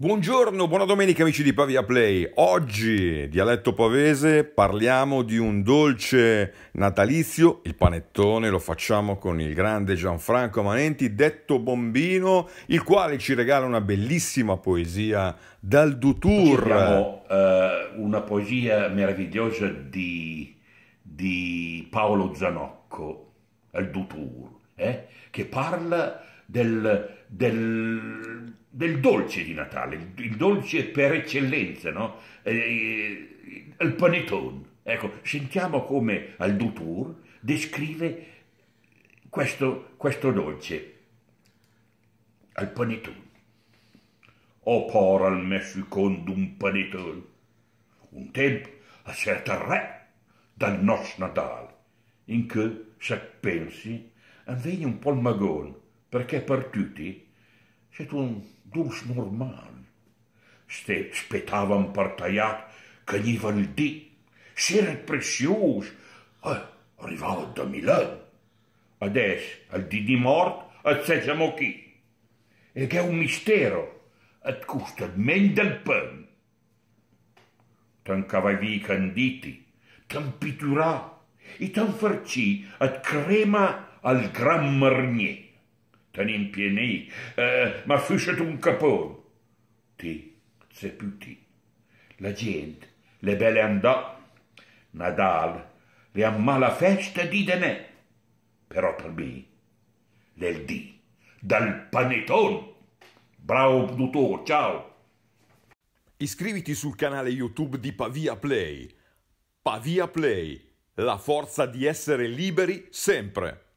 Buongiorno, buona domenica amici di Pavia Play. Oggi, dialetto pavese, parliamo di un dolce natalizio, il panettone, lo facciamo con il grande Gianfranco Manenti, detto Bombino, il quale ci regala una bellissima poesia dal Dutour. Abbiamo uh, una poesia meravigliosa di, di Paolo Zanocco, al Dutour, eh, che parla del, del del dolce di Natale, il dolce per eccellenza, no? Eh, il panettone. Ecco, sentiamo come al Dutour descrive questo, questo dolce, al panettone. O por al me con d'un panettone, un tempo a certa re dal nostro Natale, in cui, se pensi, avviene un po' il magone, perché per tutti Это он душ нормаль. Сте спетавам партаят, канивальди, серед пресиуш, а arrivavat da Milan. Ades, al di di mort, et segem aquí. Ec un mistero, et costat men del pen. T'encavavi canditi, t'empiturà, i t'enfarcì, et crema al gran marnier. Tenim pieni, uh, ma fuscet un capone. Ti, se più ti. La gente, le belle andò, Nadal, le amma la festa di denè, però per me, l'el di, dal panettone. Bravo dottor, ciao. Iscriviti sul canale YouTube di Pavia Play. Pavia Play, la forza di essere liberi sempre.